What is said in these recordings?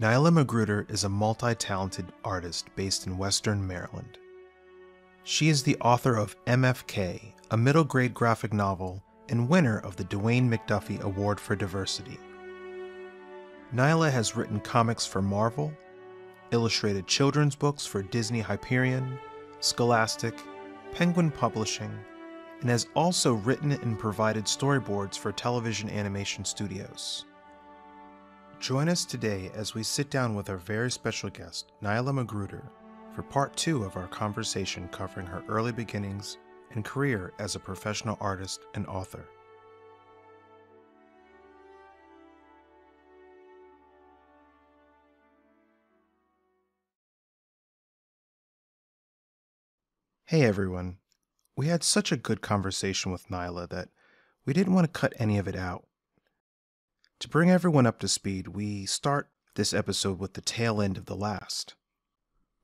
Nilah Magruder is a multi talented artist based in Western Maryland. She is the author of MFK, a middle grade graphic novel, and winner of the Dwayne McDuffie Award for Diversity. Nilah has written comics for Marvel, illustrated children's books for Disney Hyperion, Scholastic, Penguin Publishing, and has also written and provided storyboards for television animation studios. Join us today as we sit down with our very special guest, Nilah Magruder, for part two of our conversation covering her early beginnings and career as a professional artist and author. Hey everyone. We had such a good conversation with Nilah that we didn't want to cut any of it out. To bring everyone up to speed, we start this episode with the tail end of the last,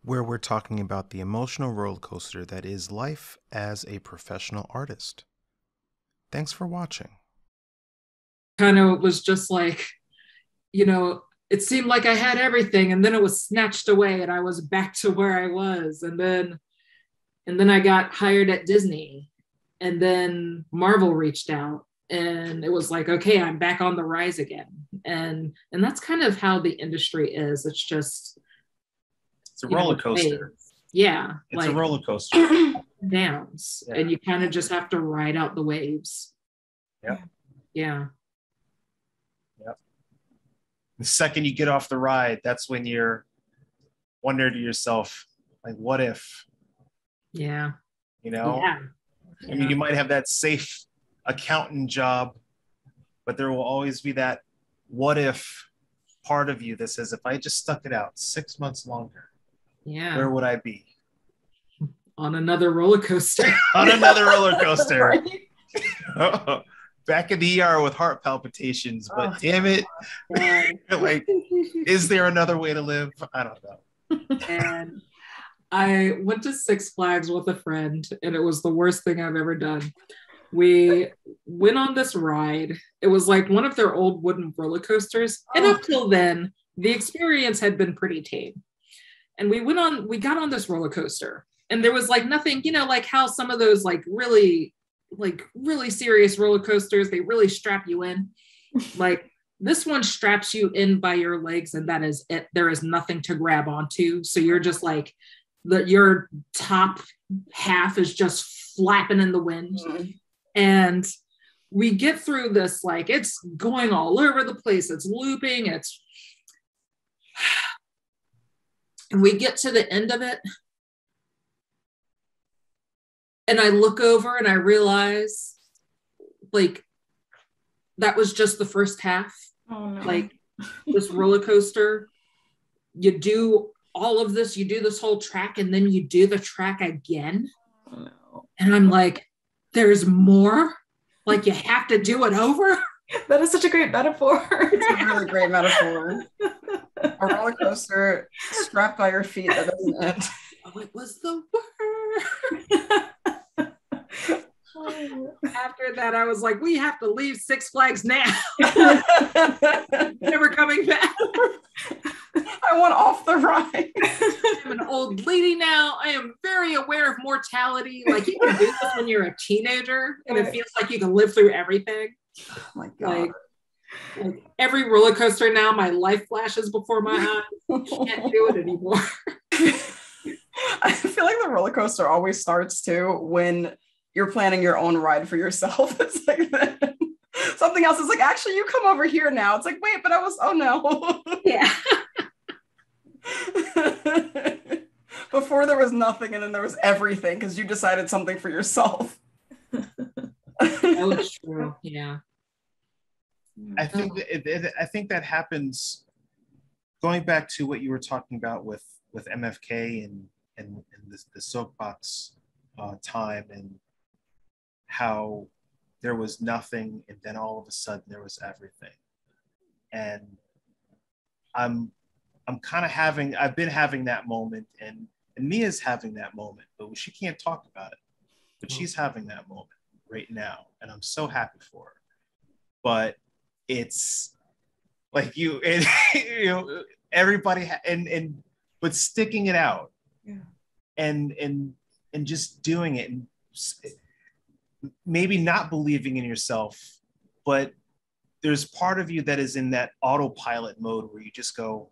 where we're talking about the emotional roller coaster that is life as a professional artist. Thanks for watching. Kind of was just like, you know, it seemed like I had everything and then it was snatched away and I was back to where I was. And then and then I got hired at Disney. And then Marvel reached out and it was like, okay, I'm back on the rise again. And and that's kind of how the industry is. It's just it's a roller know, coaster. Yeah. It's like, a roller coaster. downs. Yeah. And you kind of just have to ride out the waves. Yeah. Yeah. Yep. The second you get off the ride, that's when you're wondering to yourself, like, what if? Yeah. You know? Yeah. I mean, you might have that safe accountant job, but there will always be that what if part of you that says, if I just stuck it out six months longer, yeah, where would I be? On another roller coaster. On another roller coaster. Back in the ER with heart palpitations, but oh, damn it. like, is there another way to live? I don't know. And I went to Six Flags with a friend, and it was the worst thing I've ever done. We went on this ride. It was like one of their old wooden roller coasters. And up till then, the experience had been pretty tame. And we went on, we got on this roller coaster, and there was like nothing, you know, like how some of those like really, like really serious roller coasters, they really strap you in. like this one straps you in by your legs, and that is it. There is nothing to grab onto. So you're just like that your top half is just flapping in the wind. Mm-hmm. And we get through this, like it's going all over the place, it's looping, it's and we get to the end of it. And I look over and I realize like that was just the first half. Oh, no. Like this roller coaster, you do all of this, you do this whole track, and then you do the track again. Oh, no. And I'm like, there's more. Like you have to do it over. That is such a great metaphor. it's a really great metaphor. a roller coaster strapped by your feet that doesn't end. Oh, it was the worst. After that, I was like, we have to leave Six Flags now. Never coming back. I want off the ride. I'm an old lady now. I am very aware of mortality. Like you can do this when you're a teenager, and it feels like you can live through everything. Oh my god. Like, like every roller coaster now, my life flashes before my eyes. Can't do it anymore. I feel like the roller coaster always starts too when you're planning your own ride for yourself. It's like that. something else is like, actually, you come over here now. It's like, wait, but I was, oh no. Yeah. Before there was nothing, and then there was everything because you decided something for yourself. that was true. Yeah. I think it, it, I think that happens. Going back to what you were talking about with with MFK and and, and the, the soapbox uh, time and how there was nothing and then all of a sudden there was everything. And i'm i'm kind of having i've been having that moment and and mia's having that moment but she can't talk about it. But she's mm-hmm. having that moment right now and i'm so happy for her. But it's like you and, you know everybody ha- and and but sticking it out Yeah. and and and just doing it and maybe not believing in yourself but there's part of you that is in that autopilot mode where you just go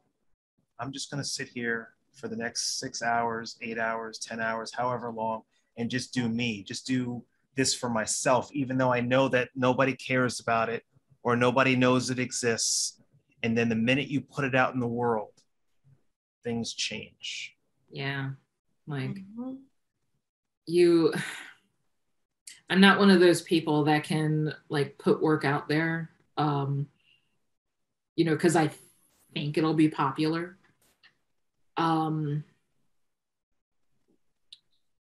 i'm just going to sit here for the next six hours eight hours ten hours however long and just do me just do this for myself even though i know that nobody cares about it or nobody knows it exists and then the minute you put it out in the world things change Yeah. Like Mhm. you I'm not one of those people that can like put work out there. Um, you know, because I think it'll be popular. Um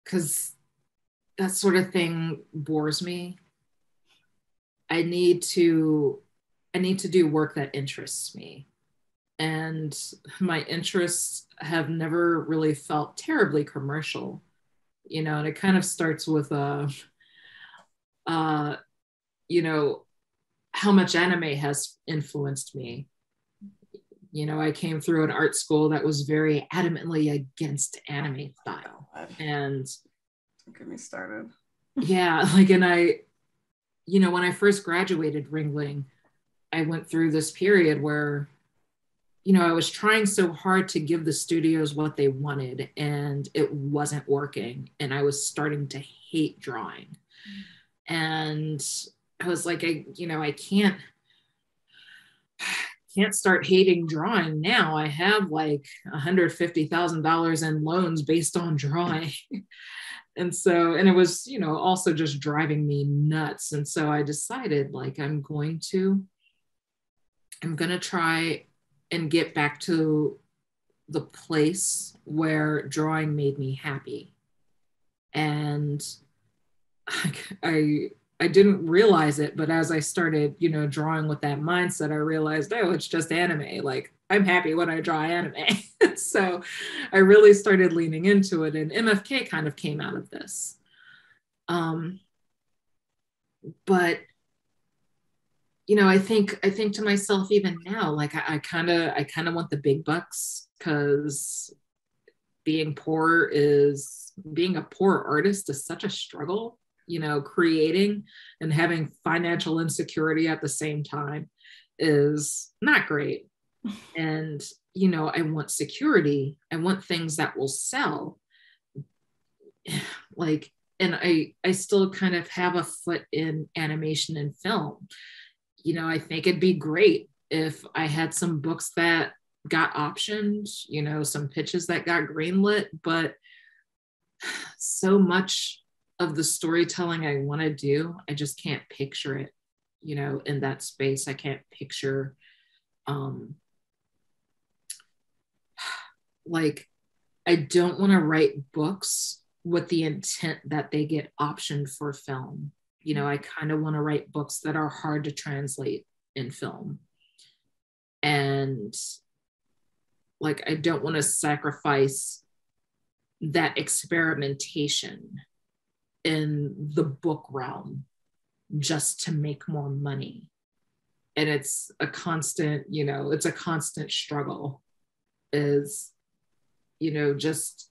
because that sort of thing bores me. I need to I need to do work that interests me. And my interests have never really felt terribly commercial, you know, and it kind of starts with uh uh you know how much anime has influenced me. You know, I came through an art school that was very adamantly against anime style. And don't get me started. yeah like and i you know when i first graduated ringling i went through this period where you know i was trying so hard to give the studios what they wanted and it wasn't working and i was starting to hate drawing and i was like i you know i can't can't start hating drawing now. I have like $150000 in loans based on drawing. And so and it was you know also just driving me nuts. And so i decided like i'm going to i'm going to try and get back to the place where drawing made me happy. And i i didn't realize it but as i started you know drawing with that mindset i realized oh it's just anime like i'm happy when i draw anime so I really started leaning into it, and MFK kind of came out of this. Um, but you know, I think I think to myself even now, like I kind of I kind of want the big bucks because being poor is being a poor artist is such a struggle. You know, creating and having financial insecurity at the same time is not great. And you know, I want security. I want things that will sell. Like, and I I still kind of have a foot in animation and film. You know, I think it'd be great if I had some books that got optioned, you know, some pitches that got greenlit, but so much of the storytelling I want to do, I just can't picture it, you know, in that space. I can't picture um like I don't want to write books with the intent that they get optioned for film. You know, I kind of want to write books that are hard to translate in film. And like I don't want to sacrifice that experimentation in the book realm just to make more money. And it's a constant, you know, it's a constant struggle is you know just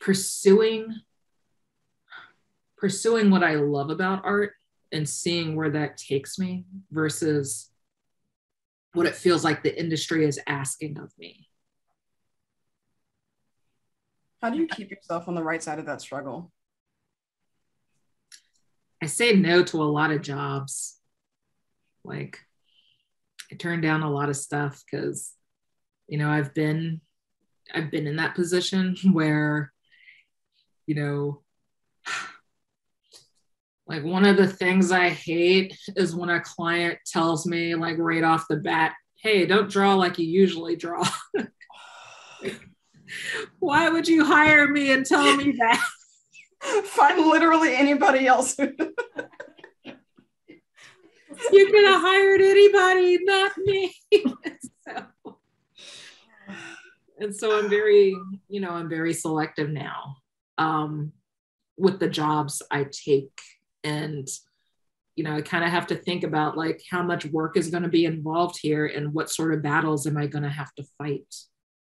pursuing pursuing what i love about art and seeing where that takes me versus what it feels like the industry is asking of me How do you keep yourself on the right side of that struggle? i say no to a lot of jobs like i turn down a lot of stuff because you know i've been i've been in that position where you know like one of the things i hate is when a client tells me like right off the bat hey don't draw like you usually draw why would you hire me and tell me that? Find literally anybody else. you could have hired anybody not me. So and so i'm very you know i'm very selective now um with the jobs i take. And you know, I kind of have to think about like how much work is going to be involved here and what sort of battles am I going to have to fight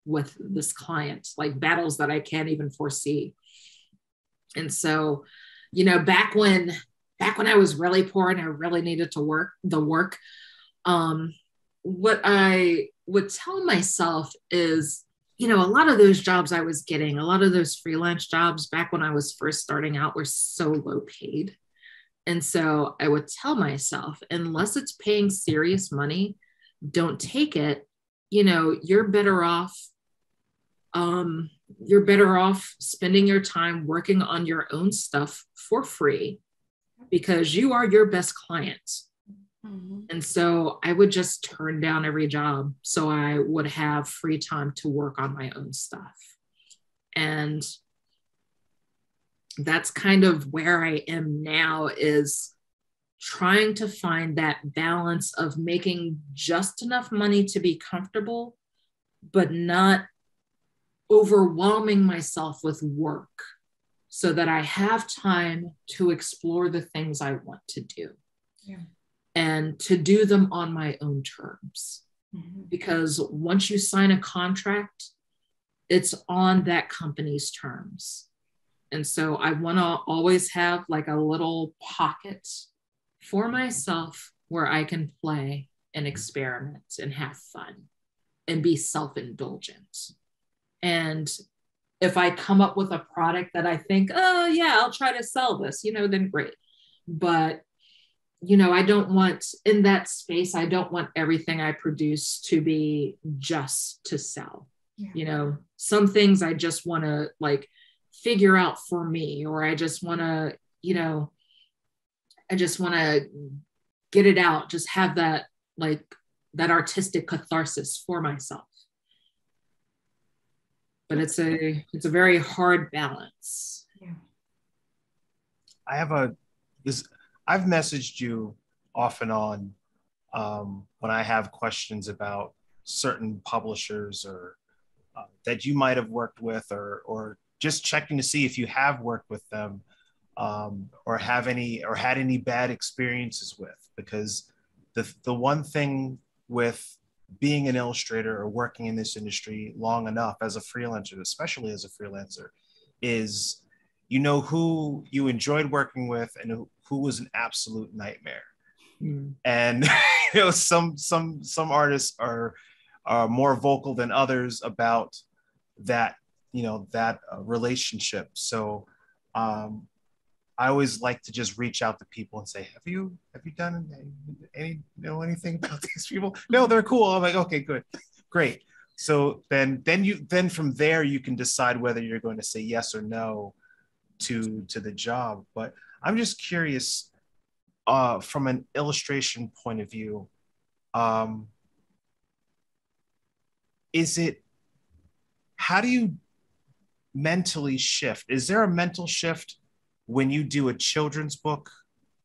with this client, like battles that I can't even foresee. And so, you know, back when back when I was really poor and I really needed to work the work, um, what I would tell myself is, you know, a lot of those jobs I was getting, a lot of those freelance jobs back when I was first starting out were so low paid. And so I would tell myself, unless it's paying serious money, don't take it. You know, you're better off. Um, you're better off spending your time working on your own stuff for free because you are your best client. Mm-hmm. And so I would just turn down every job so I would have free time to work on my own stuff. And that's kind of where I am now is trying to find that balance of making just enough money to be comfortable, but not overwhelming myself with work so that I have time to explore the things I want to do yeah. and to do them on my own terms. Mm-hmm. Because once you sign a contract, it's on that company's terms. And so I want to always have like a little pocket for myself where I can play and experiment and have fun and be self indulgent. And if I come up with a product that I think, oh, yeah, I'll try to sell this, you know, then great. But, you know, I don't want in that space, I don't want everything I produce to be just to sell. Yeah. You know, some things I just want to like figure out for me, or I just want to, you know, I just want to get it out, just have that like that artistic catharsis for myself. But it's a it's a very hard balance. Yeah. I have a this I've messaged you off and on um, when I have questions about certain publishers or uh, that you might have worked with or or just checking to see if you have worked with them um, or have any or had any bad experiences with because the the one thing with being an illustrator or working in this industry long enough as a freelancer especially as a freelancer is you know who you enjoyed working with and who, who was an absolute nightmare mm. and you know some some some artists are are more vocal than others about that you know that uh, relationship so um, I always like to just reach out to people and say, "Have you have you done any, know anything about these people?" No, they're cool. I'm like, okay, good, great. So then then you then from there you can decide whether you're going to say yes or no to to the job. But I'm just curious uh, from an illustration point of view. Um, is it how do you mentally shift? Is there a mental shift when you do a children's book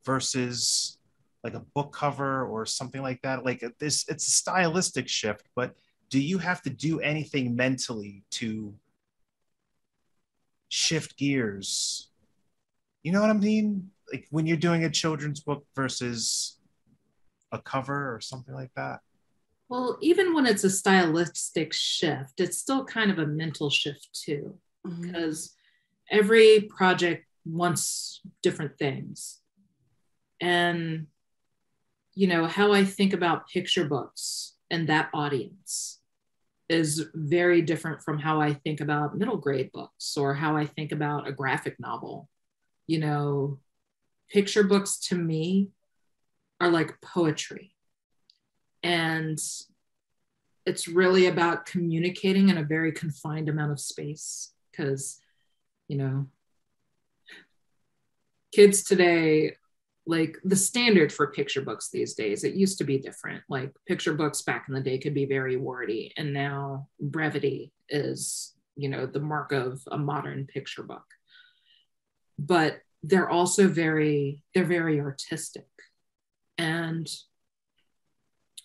versus like a book cover or something like that? Like this, it's a stylistic shift, but do you have to do anything mentally to shift gears? You know what I mean? Like when you're doing a children's book versus a cover or something like that? Well, even when it's a stylistic shift, it's still kind of a mental shift too mm-hmm. because every project wants different things. And, you know, how I think about picture books and that audience is very different from how I think about middle grade books or how I think about a graphic novel. You know, picture books to me are like poetry. And it's really about communicating in a very confined amount of space because you know kids today like the standard for picture books these days it used to be different. Like picture books back in the day could be very wordy and now brevity is you know the mark of a modern picture book. But they're also very they're very artistic. And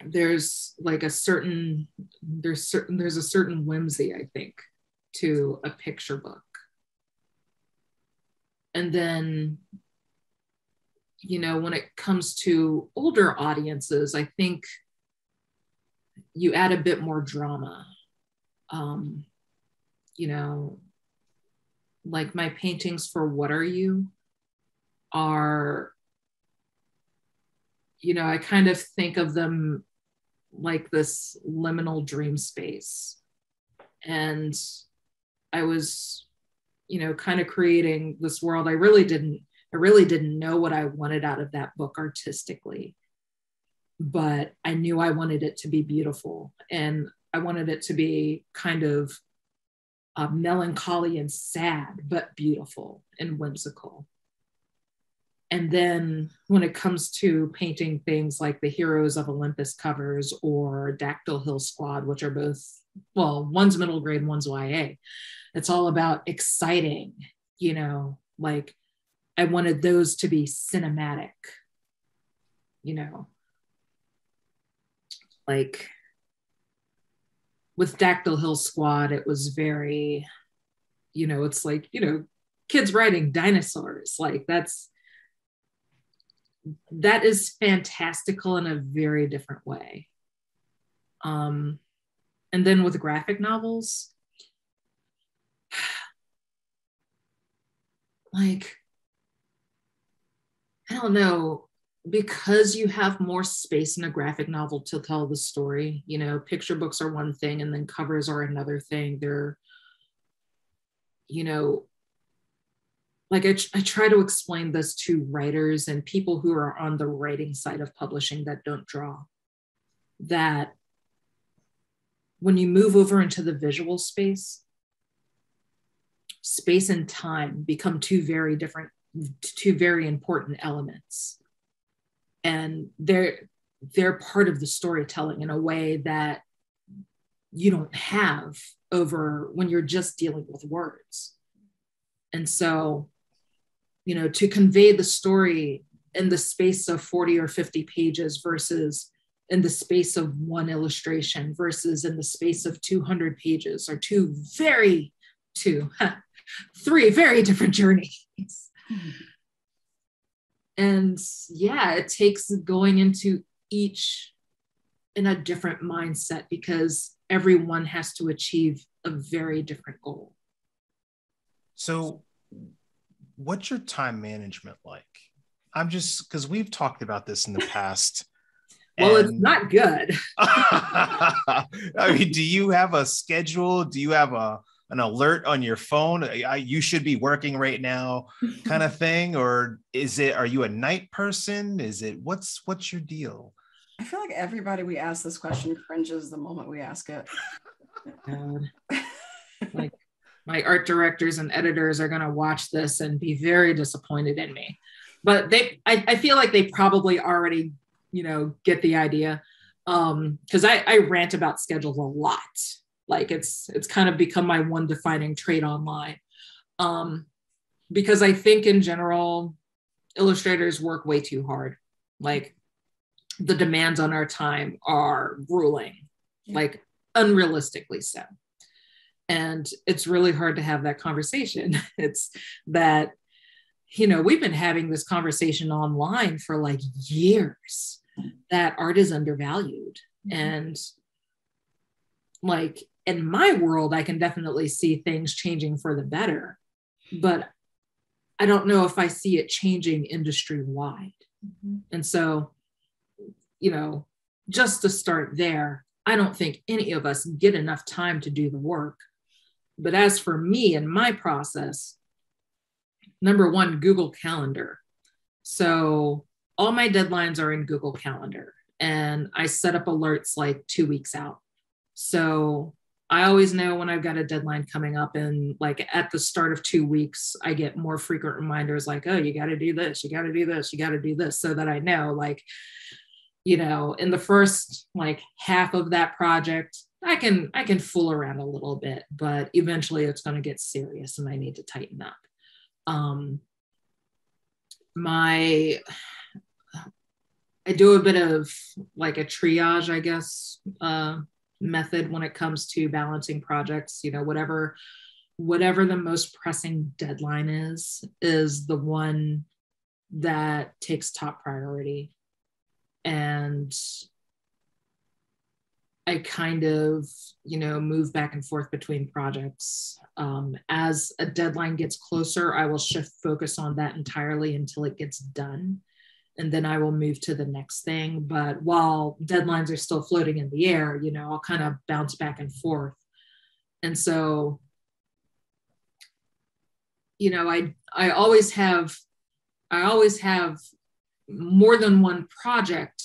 there's like a certain there's certain there's a certain whimsy i think to a picture book and then you know, when it comes to older audiences, I think you add a bit more drama. Um, you know, like my paintings for Wutaryoo are, you know, I kind of think of them like this liminal dream space. And I was, you know, kind of creating this world. I really didn't, I really didn't know what I wanted out of that book artistically, but I knew I wanted it to be beautiful. And I wanted it to be kind of uh, melancholy and sad, but beautiful and whimsical. And then when it comes to painting things like the Heroes of Olympus covers or Dactyl Hill Squad, which are both, well, one's middle grade, one's YA, it's all about exciting, you know, like I wanted those to be cinematic, you know, like with Dactyl Hill Squad, it was very, you know, it's like, you know, kids riding dinosaurs. Like that's, that is fantastical in a very different way. Um, and then with graphic novels, like, I don't know, because you have more space in a graphic novel to tell the story you know picture books are one thing and then covers are another thing. They're you know like I, I try to explain this to writers and people who are on the writing side of publishing that don't draw that when you move over into the visual space space and time become two very different two very important elements. And they're they're part of the storytelling in a way that you don't have over when you're just dealing with words. And so you know to convey the story in the space of 40 or 50 pages versus in the space of one illustration versus in the space of 200 pages are two very two three very different journeys. Mm-hmm. And yeah it takes going into each in a different mindset because everyone has to achieve a very different goal. So what's your time management like? I'm just because we've talked about this in the past well and... it's not good. I mean do you have a schedule? Do you have a an alert on your phone? I, you should be working right now kind of thing or is it are you a night person? Is it what's what's your deal? I feel like everybody we ask this question cringes the moment we ask it. Like my art directors and editors are going to watch this and be very disappointed in me. But they I, I feel like they probably already you know get the idea. Um because I, I rant about schedules a lot. Like it's it's kind of become my one defining trait online. Um, because i think in general illustrators work way too hard. Like the demands on our time are grueling. Yeah. like unrealistically so. And it's really hard to have that conversation. It's that you know we've been having this conversation online for like years that art is undervalued mm-hmm. and like in my world, I can definitely see things changing for the better, but I don't know if I see it changing industry wide. Mm-hmm. And so, you know, just to start there, I don't think any of us get enough time to do the work. But as for me and my process, number one, Google Calendar. So all my deadlines are in Google Calendar, and I set up alerts like two weeks out. So I always know when I've got a deadline coming up, and like at the start of two weeks, I get more frequent reminders like, oh, you got to do this, you got to do this, you got to do this, so that I know, like, you know, in the first like half of that project, I can I can fool around a little bit, but eventually it's going to get serious, and I need to tighten up. Um, my I do a bit of like a triage, I guess. Uh, method when it comes to balancing projects you know whatever whatever the most pressing deadline is is the one that takes top priority. And I kind of, you know, move back and forth between projects. Um, as a deadline gets closer, I will shift focus on that entirely until it gets done. And then I will move to the next thing. But while deadlines are still floating in the air, you know, I'll kind of bounce back and forth. And so, you know, I I always have I always have more than one project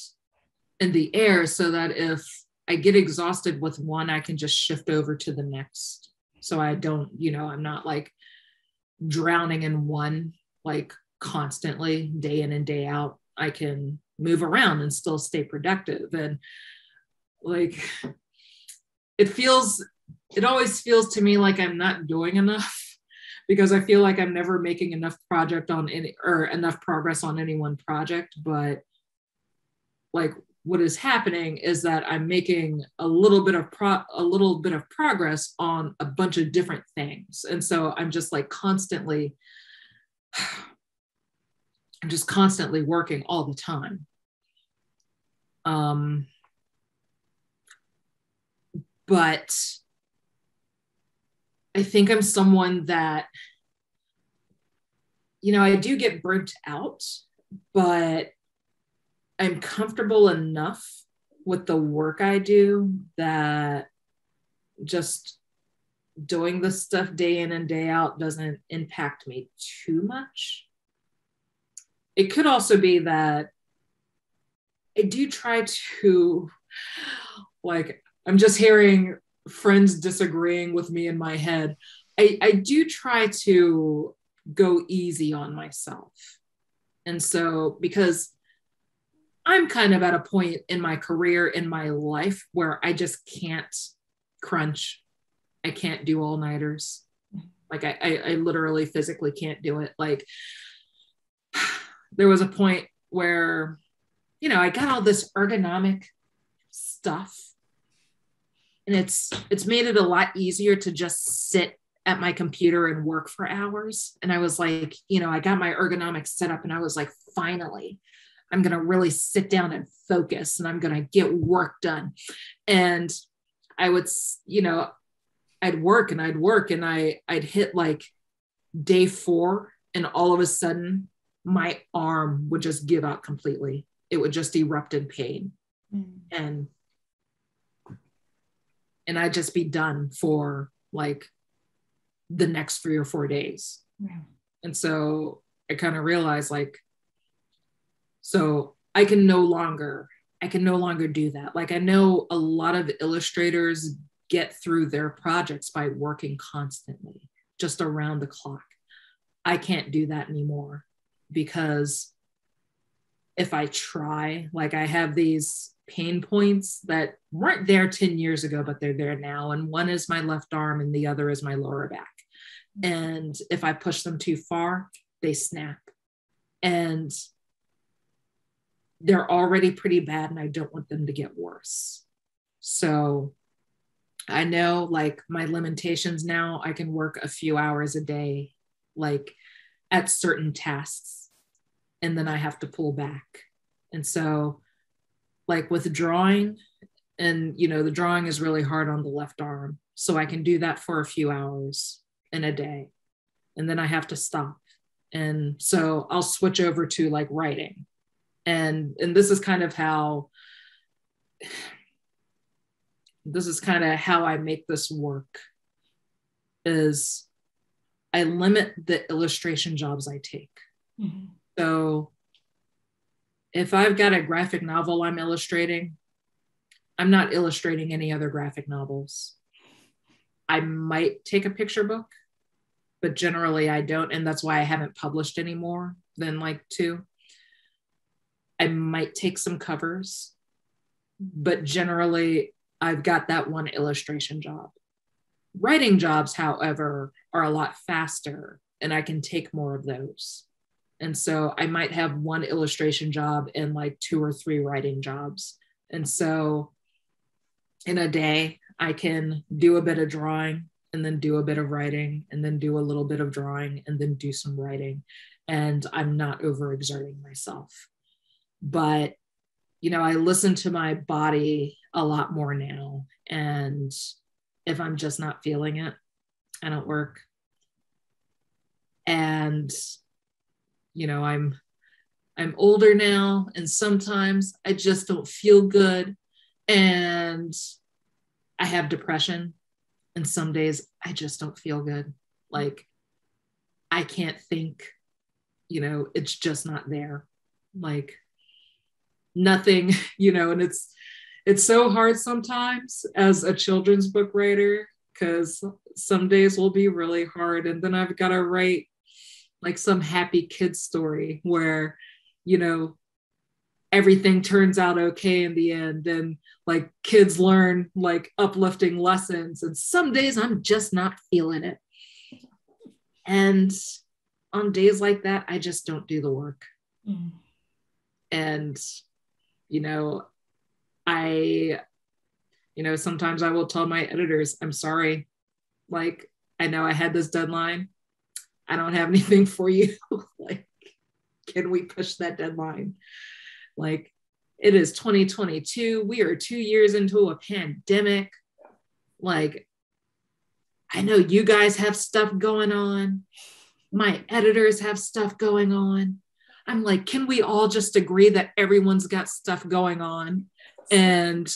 in the air so that if I get exhausted with one, I can just shift over to the next. So I don't, you know, I'm not like drowning in one like constantly day in and day out. I can move around and still stay productive. And like it feels, it always feels to me like I'm not doing enough because I feel like I'm never making enough project on any or enough progress on any one project. But like what is happening is that I'm making a little bit of pro a little bit of progress on a bunch of different things. And so I'm just like constantly, I'm just constantly working all the time. Um, but I think I'm someone that, you know, I do get burnt out, but I'm comfortable enough with the work I do that just doing this stuff day in and day out doesn't impact me too much. It could also be that I do try to, like, I'm just hearing friends disagreeing with me in my head. I, I do try to go easy on myself. And so, because I'm kind of at a point in my career, in my life, where I just can't crunch. I can't do all nighters. Like I, I, I literally physically can't do it. Like there was a point where, you know, I got all this ergonomic stuff and it's it's made it a lot easier to just sit at my computer and work for hours and i was like you know i got my ergonomics set up and i was like finally I'm going to really sit down and focus and I'm going to get work done. And I would, you know, I'd work and I'd work and I, I'd hit like day four and all of a sudden my arm would just give out completely. It would just erupt in pain. Mm. And and I'd just be done for like the next three or four days. Yeah. And so I kind of realized like so I can no longer, I can no longer do that. Like I know a lot of illustrators get through their projects by working constantly, just around the clock. I can't do that anymore because if I try, like I have these pain points that weren't there 10 years ago, but they're there now. And one is my left arm and the other is my lower back. And if I push them too far, they snap. And they're already pretty bad and I don't want them to get worse. So I know like my limitations now, I can work a few hours a day, like at certain tasks, and then I have to pull back. And so, like with drawing, and you know, the drawing is really hard on the left arm. So I can do that for a few hours in a day, and then I have to stop. And so I'll switch over to like writing and and this is kind of how this is kind of how I make this work is I limit the illustration jobs I take. Mm-hmm. So if I've got a graphic novel I'm illustrating, I'm not illustrating any other graphic novels. I might take a picture book, but generally I don't. And that's why I haven't published any more than like two. I might take some covers, but generally I've got that one illustration job. Writing jobs, however, are a lot faster and I can take more of those. And so I might have one illustration job and like two or three writing jobs. And so in a day, I can do a bit of drawing and then do a bit of writing and then do a little bit of drawing and then do some writing. and I'm not overexerting myself. But, you know, I listen to my body a lot more now. And if I'm just not feeling it, I don't work. And, you know, I'm I'm older now, and sometimes I just don't feel good. And I have depression. And some days I just don't feel good. Like I can't think, you know, it's just not there. Like nothing, you know, and it's it's so hard sometimes as a children's book writer because some days will be really hard. And then I've got to write like some happy kid story where you know everything turns out okay in the end and like kids learn like uplifting lessons and some days i'm just not feeling it and on days like that i just don't do the work mm. and you know i you know sometimes i will tell my editors i'm sorry like i know i had this deadline i don't have anything for you like can we push that deadline? Like, it is 2022. We are two years into a pandemic. Like, I know you guys have stuff going on. My editors have stuff going on. I'm like, can we all just agree that everyone's got stuff going on? And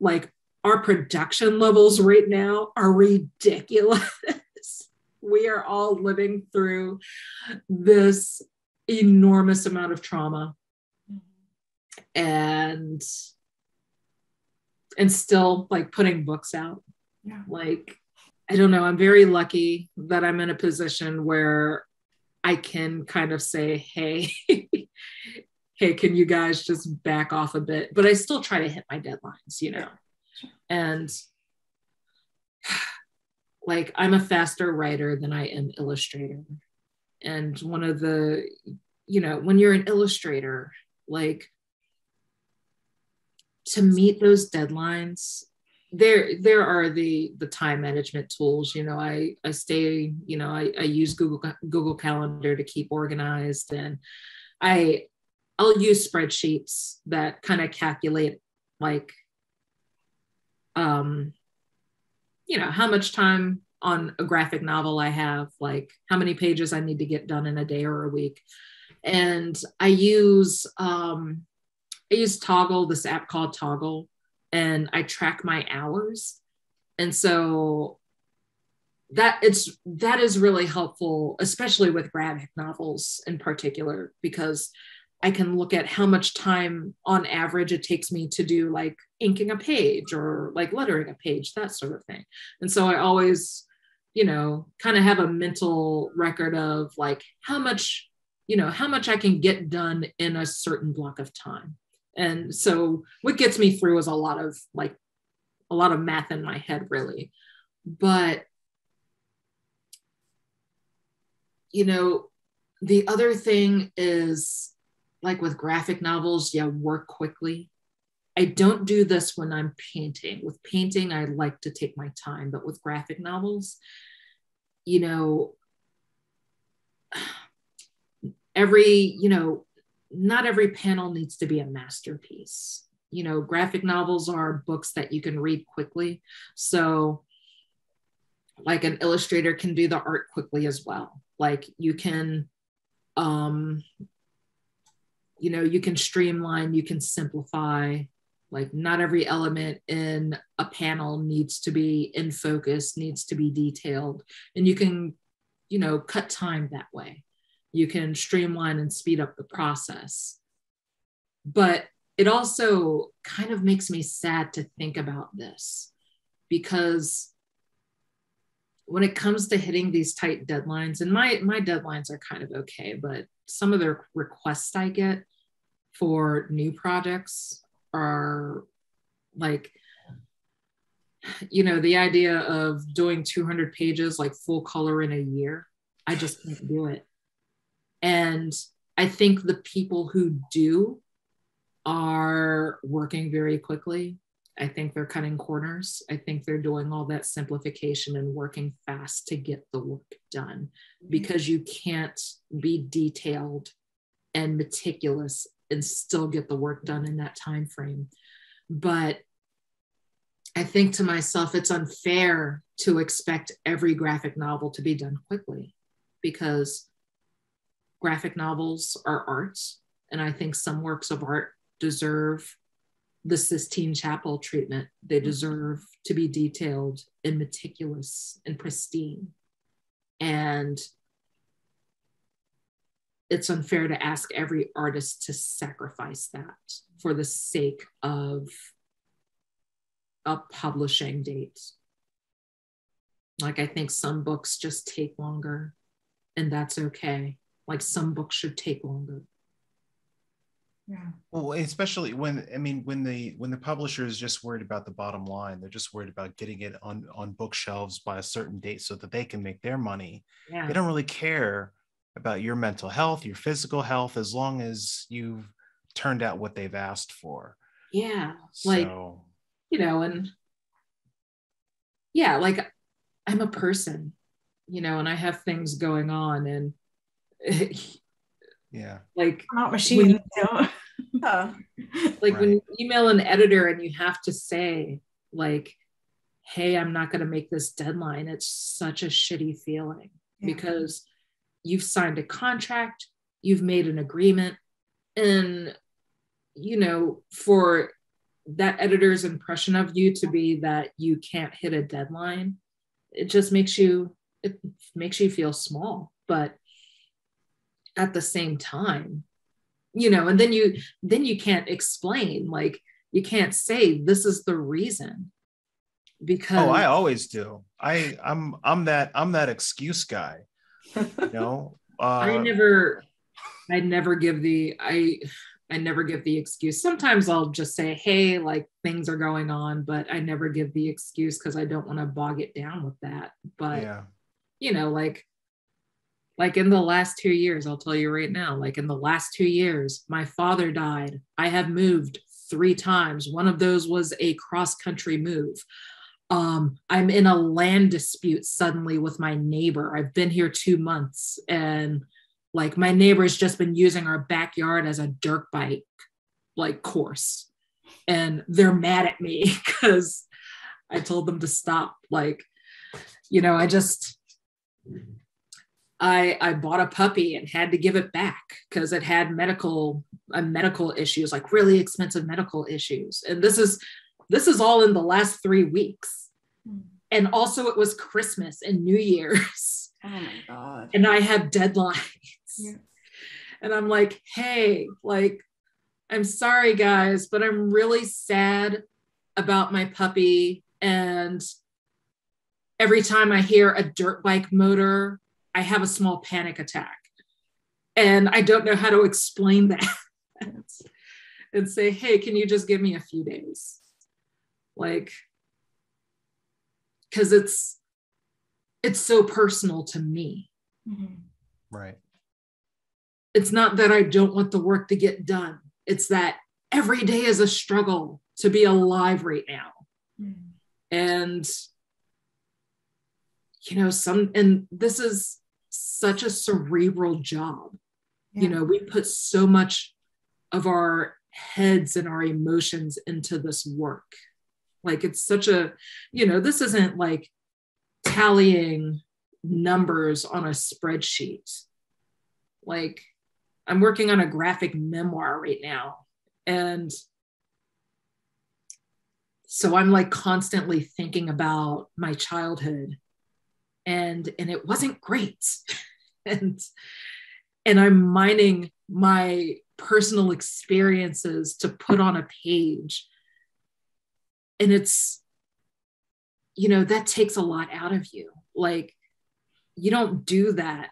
like, our production levels right now are ridiculous. we are all living through this enormous amount of trauma and and still like putting books out yeah. like i don't know i'm very lucky that i'm in a position where i can kind of say hey hey can you guys just back off a bit? But i still try to hit my deadlines you know? And like i'm a faster writer than i am illustrator. And one of the you know when you're an illustrator like to meet those deadlines there there are the the time management tools you know i i stay you know i, I use google google calendar to keep organized and i i'll use spreadsheets that kind of calculate like um you know how much time on a graphic novel I have, like how many pages I need to get done in a day or a week. And I use um, I use Toggl this app called Toggl, and I track my hours. And so that it's that is really helpful, especially with graphic novels in particular, because I can look at how much time on average it takes me to do like inking a page or like lettering a page, that sort of thing. And so I always you know, kind of have a mental record of like how much, you know, how much I can get done in a certain block of time. And so what gets me through is a lot of like a lot of math in my head, really. But, you know, the other thing is like with graphic novels, yeah, work quickly. I don't do this when I'm painting. With painting, I like to take my time, but with graphic novels, you know, every, you know, not every panel needs to be a masterpiece. You know, graphic novels are books that you can read quickly. So, like an illustrator can do the art quickly as well. Like you can, um, you know, you can streamline, you can simplify, like not every element in a panel needs to be in focus needs to be detailed and you can you know cut time that way you can streamline and speed up the process. But it also kind of makes me sad to think about this because when it comes to hitting these tight deadlines and my my deadlines are kind of okay but some of the requests i get for new projects are like you know the idea of doing 200 pages like full color in a year. I just can't do it and i think the people who do are working very quickly I think they're cutting corners. I think they're doing all that simplification and working fast to get the work done mm-hmm. because you can't be detailed and meticulous and still get the work done in that time frame. But I think to myself, it's unfair to expect every graphic novel to be done quickly because graphic novels are arts. And I think some works of art deserve the Sistine Chapel treatment. They mm-hmm. deserve to be detailed and meticulous and pristine. And it's unfair to ask every artist to sacrifice that for the sake of a publishing date. Like, I think some books just take longer, and that's okay. Like, some books should take longer. Yeah. Well, especially when I mean when the when the publisher is just worried about the bottom line, they're just worried about getting it on on bookshelves by a certain date so that they can make their money. Yeah. They don't really care about your mental health, your physical health, as long as you've turned out what they've asked for. Yeah. So, like you know, and yeah, like I'm a person, you know, and I have things going on and yeah like not machine when, yeah. like right. when you email an editor and you have to say like hey i'm not going to make this deadline it's such a shitty feeling yeah. because you've signed a contract you've made an agreement and you know for that editor's impression of you to be that you can't hit a deadline it just makes you it makes you feel small but at the same time you know and then you then you can't explain like you can't say this is the reason because oh i always do. I i'm i'm that i'm that excuse guy you know? Uh, i never i never give the i i never give the excuse. Sometimes i'll just say hey like things are going on but i never give the excuse because i don't want to bog it down with that. But yeah. you know like like in the last two years, I'll tell you right now, like in the last two years, my father died. I have moved three times. One of those was a cross country move. Um, I'm in a land dispute suddenly with my neighbor. I've been here two months and like my neighbor's just been using our backyard as a dirt bike like course. And they're mad at me because I told them to stop. Like, you know, I just I, I bought a puppy and had to give it back because it had medical uh, medical issues, like really expensive medical issues. And this is this is all in the last three weeks. Mm. And also it was Christmas and New Year's. Oh my God. And I have deadlines. Yeah. And I'm like, hey, like, I'm sorry, guys, but I'm really sad about my puppy. And every time I hear a dirt bike motor I have a small panic attack. And I don't know how to explain that and say, hey, can you just give me a few days? Like, because it's it's so personal to me. Mm-hmm. Right. It's not that I don't want the work to get done. It's that every day is a struggle to be alive right now. Mm-hmm. And you know, some and this is such a cerebral job. Yeah. You know, we put so much of our heads and our emotions into this work. Like it's such a, you know, this isn't like tallying numbers on a spreadsheet. Like I'm working on a graphic memoir right now. And so I'm like constantly thinking about my childhood and and it wasn't great. And and i'm mining my personal experiences to put on a page. And it's you know that takes a lot out of you. Like you don't do that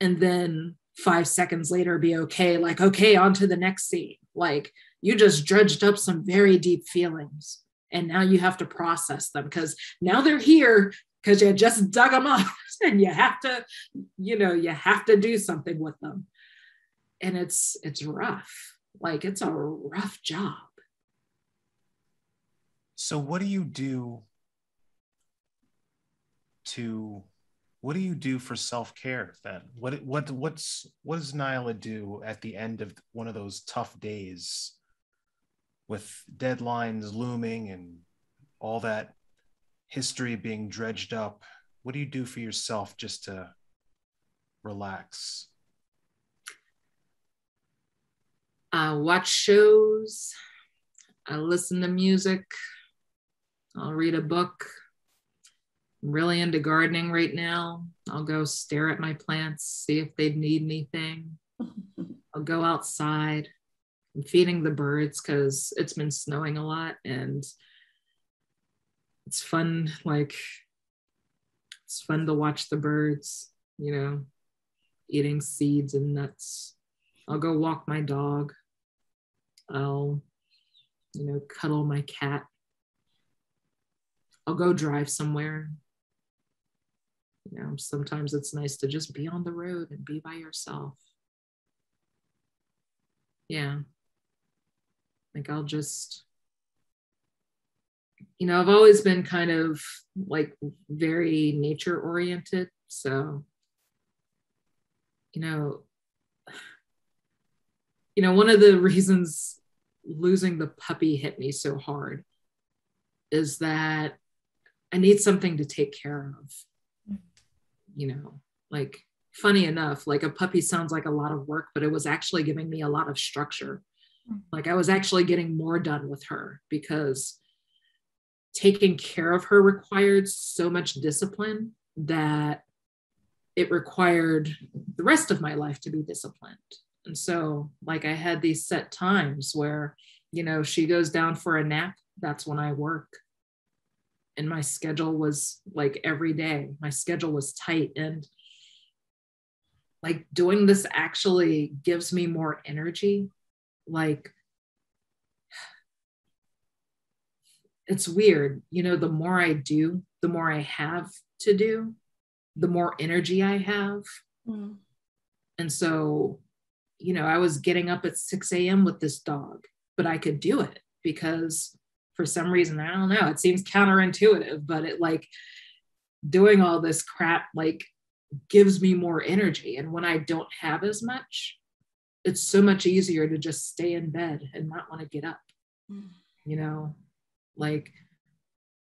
and then five seconds later be okay like okay on to the next scene. Like you just dredged up some very deep feelings and now you have to process them because now they're here because you just dug them up and you have to you know you have to do something with them and it's it's rough. Like it's a rough job. So what do you do to what do you do for self-care then? What what what's what does Nilah do at the end of one of those tough days with deadlines looming and all that history being dredged up? What do you do for yourself just to relax? I watch shows, I listen to music, I'll read a book. I'm really into gardening right now. I'll go stare at my plants, see if they need anything. I'll go outside. I'm feeding the birds because it's been snowing a lot and it's fun, like, it's fun to watch the birds, you know, eating seeds and nuts. I'll go walk my dog. I'll, you know, cuddle my cat. I'll go drive somewhere. You know, sometimes it's nice to just be on the road and be by yourself. Yeah. Like I'll just, you know, I've always been kind of like very nature oriented. So, you know, you know, one of the reasons losing the puppy hit me so hard is that I need something to take care of. You know, like funny enough, like a puppy sounds like a lot of work, but it was actually giving me a lot of structure. Hmm. Like I was actually getting more done with her because taking care of her required so much discipline that it required the rest of my life to be disciplined. And so, like, I had these set times where, you know, she goes down for a nap, that's when I work. And my schedule was like every day, my schedule was tight. And like doing this actually gives me more energy. Like, it's weird, you know, the more I do, the more I have to do, the more energy I have. Mm. And so, you know, I was getting up at 6 a.m. with this dog, but I could do it because for some reason, I don't know, it seems counterintuitive, but it like doing all this crap like gives me more energy. And when I don't have as much, it's so much easier to just stay in bed and not want to get up, Mm. you know? Like,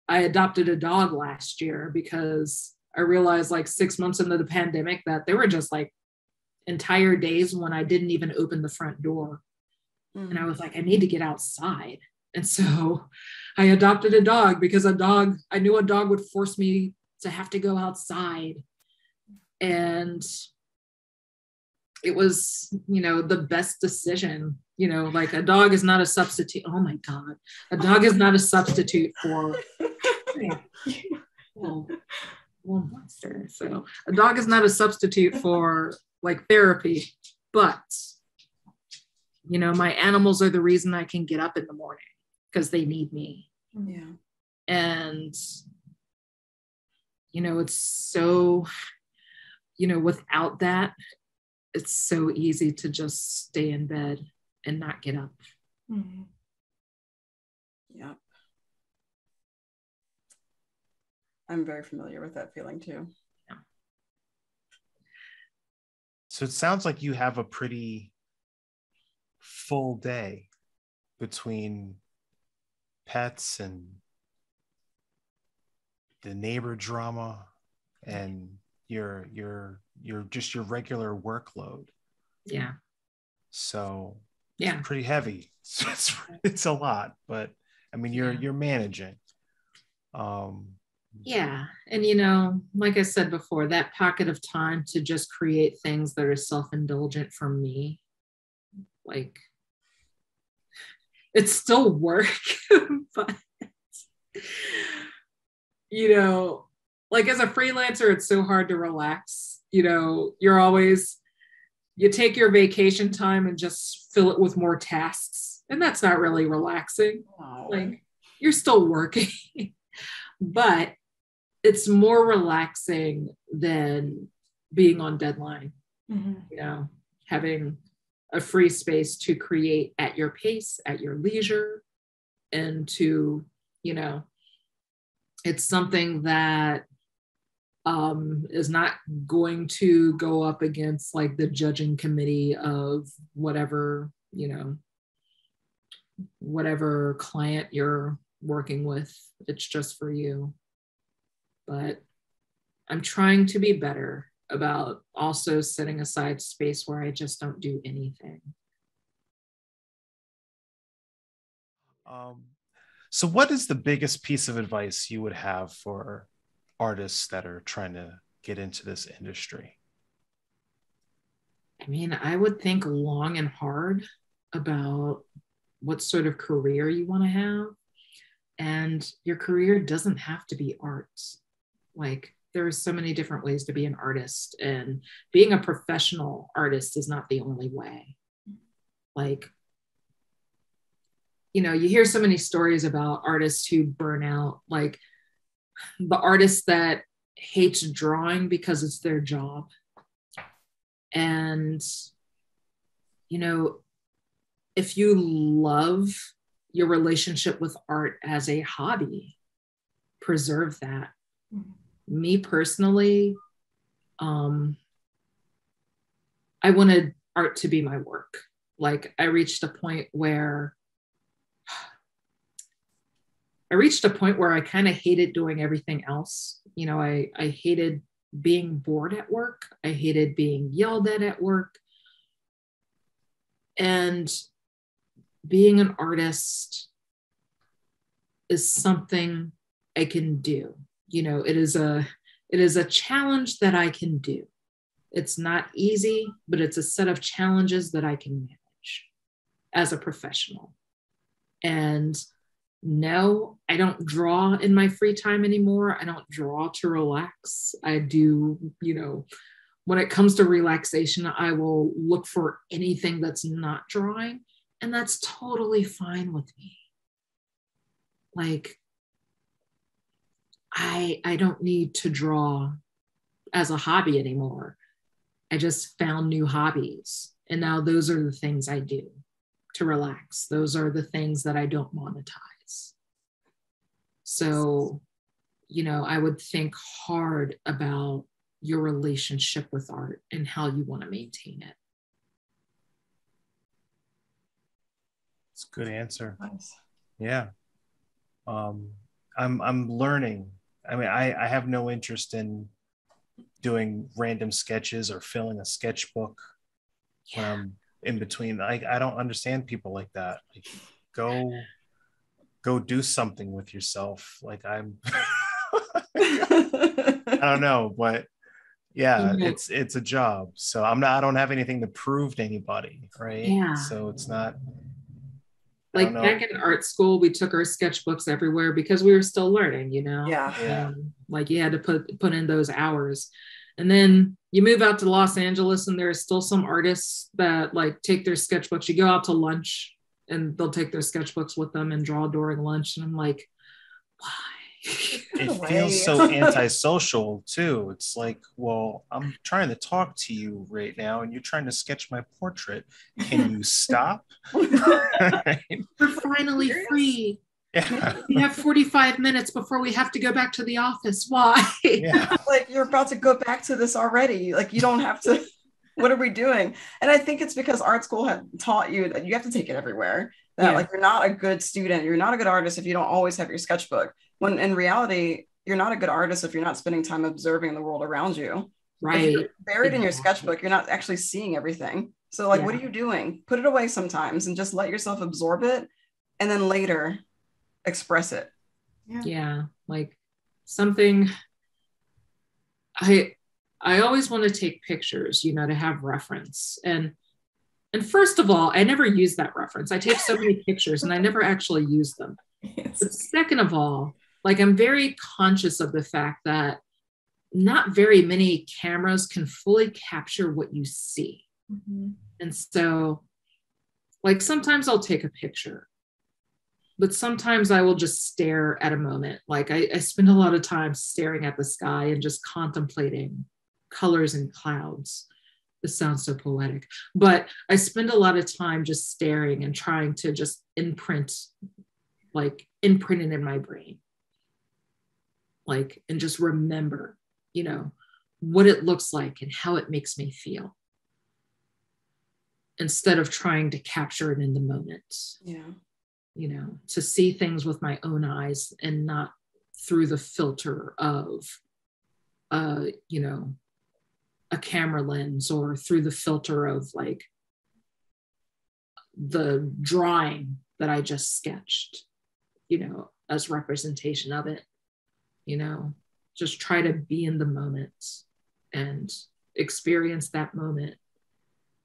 I adopted a dog last year because I realized, like, six months into the pandemic, that there were just like entire days when I didn't even open the front door. And I mm. was like, I need to get outside. And so I adopted a dog because a dog, I knew a dog would force me to have to go outside. And it was, you know, the best decision. You know, like a dog is not a substitute. Oh my God. A dog is not a substitute for well, well, monster. So a dog is not a substitute for like therapy, but you know, my animals are the reason I can get up in the morning because they need me. Yeah. And you know, it's so, you know, without that, it's so easy to just stay in bed and not get up. Mm. Yeah. I'm very familiar with that feeling too. Yeah. So it sounds like you have a pretty full day between pets and the neighbor drama and your your your just your regular workload. Yeah. So Yeah. pretty heavy. So it's it's a lot, but I mean you're Yeah. you're managing. Um Yeah. And, you know, like I said before, that pocket of time to just create things that are self indulgent for me, like, it's still work, but, you know, like as a freelancer, it's so hard to relax. You know, you're always, you take your vacation time and just fill it with more tasks. And that's not really relaxing Wow. like you're still working but it's more relaxing than being on deadline Mhm. you know having a free space to create at your pace at your leisure and to you know it's something that um, is not going to go up against like the judging committee of whatever you know whatever client you're working with. It's just for you. But i'm trying to be better about also setting aside space where i just don't do anything. Um, so, what is the biggest piece of advice you would have for artists that are trying to get into this industry? I mean, I would think long and hard about what sort of career you want to have. And your career doesn't have to be arts. Like, there are so many different ways to be an artist, and being a professional artist is not the only way. Like, you know, you hear so many stories about artists who burn out, like the artist that hates drawing because it's their job. And, you know, if you love your relationship with art as a hobby, preserve that. Mm-hmm. Me personally, um, I wanted art to be my work. Like I reached a point where I reached a point where I kind of hated doing everything else. You know, I, I hated being bored at work, I hated being yelled at at work. And being an artist is something I can do. You know, it is a it is a challenge that I can do. It's not easy, but it's a set of challenges that I can manage as a professional. And no, I don't draw in my free time anymore. I don't draw to relax. I do, you know, when it comes to relaxation, I will look for anything that's not drawing, and that's totally fine with me. Like, I I don't need to draw as a hobby anymore. I just found new hobbies, and now those are the things I do to relax. Those are the things that I don't monetize. So, you know, I would think hard about your relationship with art and how you want to maintain it. It's a good answer. Nice. Yeah. Um, I'm I'm learning. I mean, I, I have no interest in doing random sketches or filling a sketchbook yeah. um, in between. I, I don't understand people like that. Like, go go do something with yourself. Like I'm I don't know, but yeah, mm-hmm. it's it's a job. So I'm not I don't have anything to prove to anybody, right? Yeah. So it's not like back in art school, we took our sketchbooks everywhere because we were still learning, you know. Yeah. yeah. Um, like you had to put put in those hours. And then you move out to Los Angeles and there's still some artists that like take their sketchbooks. You go out to lunch and they'll take their sketchbooks with them and draw during lunch. And I'm like, why? it feels so antisocial too. It's like, well, I'm trying to talk to you right now, and you're trying to sketch my portrait. Can you stop? We're finally free. Yeah. We have 45 minutes before we have to go back to the office. Why? Yeah. like you're about to go back to this already. Like you don't have to what are we doing? And I think it's because art school had taught you that you have to take it everywhere. That yeah. like you're not a good student, you're not a good artist if you don't always have your sketchbook. When in reality, you're not a good artist if you're not spending time observing the world around you. Right. buried in your sketchbook, you're not actually seeing everything. So like yeah. what are you doing? Put it away sometimes and just let yourself absorb it and then later express it. Yeah. Yeah. Like something I I always want to take pictures, you know, to have reference. And and first of all, I never use that reference. I take so many pictures and I never actually use them. Yes. But second of all, like I'm very conscious of the fact that not very many cameras can fully capture what you see. Mm-hmm. And so, like, sometimes I'll take a picture, but sometimes I will just stare at a moment. Like, I, I spend a lot of time staring at the sky and just contemplating colors and clouds. This sounds so poetic, but I spend a lot of time just staring and trying to just imprint like imprinted in my brain. Like, and just remember, you know, what it looks like and how it makes me feel instead of trying to capture it in the moment. Yeah. You know, to see things with my own eyes and not through the filter of, uh, you know, a camera lens or through the filter of like the drawing that I just sketched, you know, as representation of it, you know, just try to be in the moment and experience that moment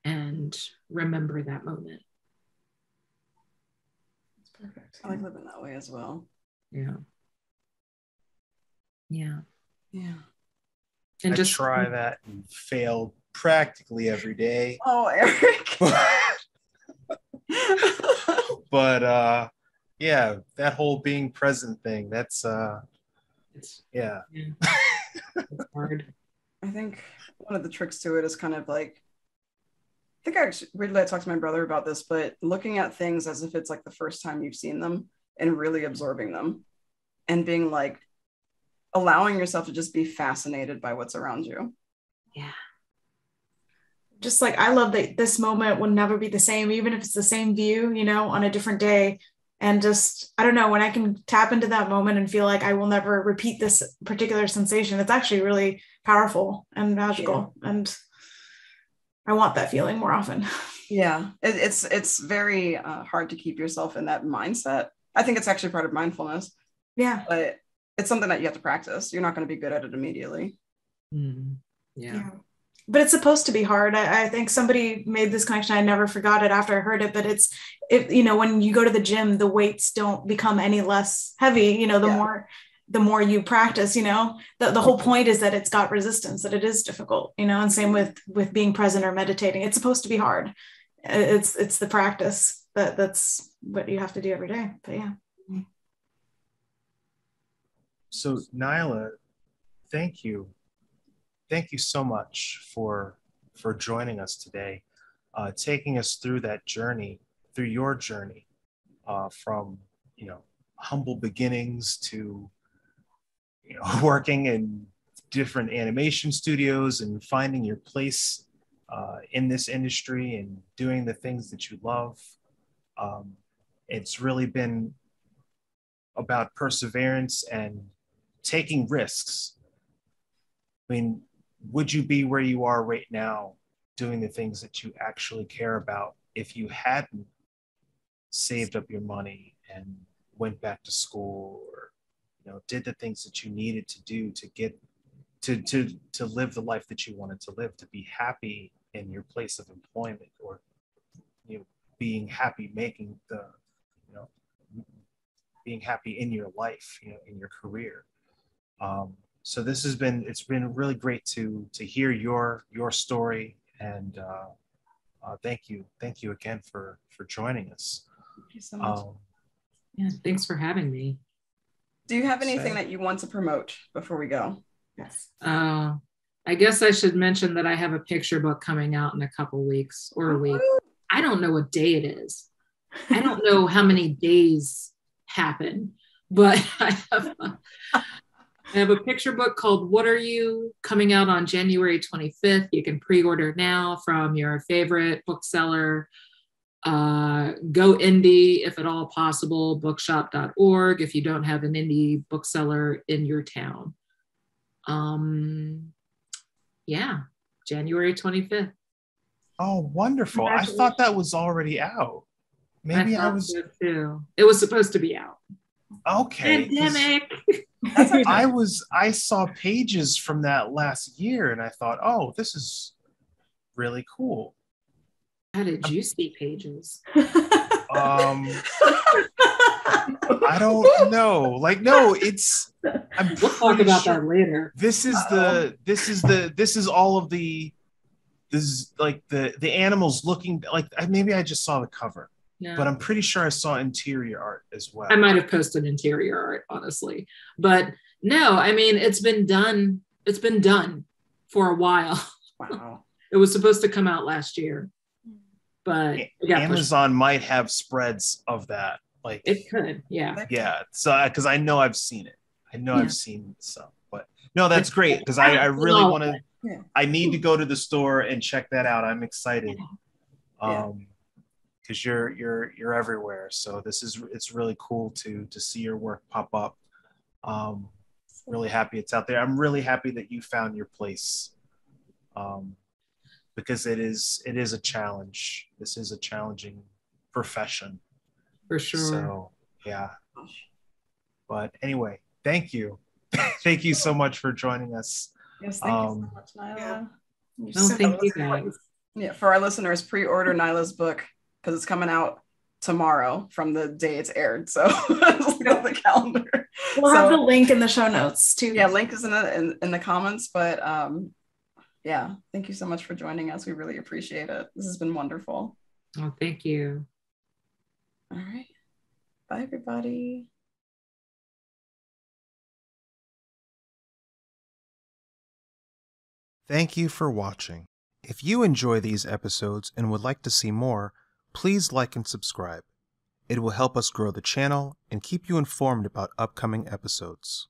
and remember that moment. That's perfect. I like living that way as well. Yeah. Yeah. Yeah. And I just try that and fail practically every day. Oh, Eric. but uh yeah, that whole being present thing, that's uh it's, yeah. yeah. it's hard. I think one of the tricks to it is kind of like I think I actually weirdly I talked to my brother about this, but looking at things as if it's like the first time you've seen them and really absorbing them and being like allowing yourself to just be fascinated by what's around you. Yeah. just like I love that this moment will never be the same, even if it's the same view, you know, on a different day. And just, I don't know, when I can tap into that moment and feel like I will never repeat this particular sensation, it's actually really powerful and magical. And I want that feeling more often. Yeah, it, it's it's very uh, hard to keep yourself in that mindset. I think it's actually part of mindfulness, Yeah. but it's something that you have to practice. You're not going to be good at it immediately. Mm. Yeah. Yeah. But it's supposed to be hard. I, I think somebody made this connection. I never forgot it after I heard it. But it's, it, you know, when you go to the gym, the weights don't become any less heavy. You know, the Yeah. more, the more you practice. You know, the the whole point is that it's got resistance. That it is difficult. You know, and same with with being present or meditating. It's supposed to be hard. It's it's the practice that that's what you have to do every day. But yeah. So Nilah, thank you. Thank you so much for for joining us today, uh, taking us through that journey, through your journey, uh, from you know humble beginnings to you know working in different animation studios and finding your place uh, in this industry and doing the things that you love. Um, it's really been about perseverance and taking risks. I mean, would you be where you are right now doing the things that you actually care about if you hadn't saved up your money and went back to school or you know did the things that you needed to do to get to to to live the life that you wanted to live to be happy in your place of employment or you know being happy making the you know being happy in your life you know in your career um, so this has been it's been really great to to hear your your story and uh, uh, thank you thank you again for for joining us Thank you so much. um, Yeah. Thanks for having me. Do you have anything Same. that you want to promote before we go? Yes. Uh, I guess I should mention that I have a picture book coming out in a couple weeks or a week. I don't know what day it is. I don't know how many days happen, but I have a, I have a picture book called Wutaryoo coming out on January 25th. You can pre order now from your favorite bookseller. Uh, go indie if at all possible, bookshop.org if you don't have an indie bookseller in your town. Um, yeah, January 25th. oh wonderful i thought that was already out maybe i, thought was so too. It was supposed to be out. Okay. Pandemic. i was i saw pages from that last year and i thought oh this is really cool. How did you see pages? um i don't know. Like no it's i'm We'll talk about sure- that later. this is the this is the this is all of the this is like the the animals looking like maybe i just saw the cover Yeah. but i'm pretty sure i saw interior art as well I might have posted interior art, honestly. But no, I mean, it's been done. It's been done for a while. Wow. It was supposed to come out last year, but it got pushed. amazon might have spreads of that Like It could, yeah. yeah, so because I know I've seen it. I know Yeah. I've seen some, but no, that's great because I, I really No. want to. Yeah. I need to go to the store and check that out. I'm excited. Yeah. Um, because you're you're you're everywhere. So this is it's really cool to to see your work pop up. Um, really happy it's out there. I'm really happy that you found your place. Um, because it is it is a challenge. This is a challenging profession. For sure. So yeah. But anyway, thank you. thank you so much for joining us. Yes, thank you Um, so much, Nilah. yeah. No, so- thank you guys. Yeah, for our listeners, pre-order Nilah's book because it's coming out tomorrow from the day it's aired. So look the calendar. We'll have the link in the show notes too. Yeah, link is in the in, in the comments. But um, yeah, thank you so much for joining us. We really appreciate it. This has been wonderful. Oh, thank you. All right, bye everybody. Thank you for watching. If you enjoy these episodes and would like to see more, please like and subscribe. It will help us grow the channel and keep you informed about upcoming episodes.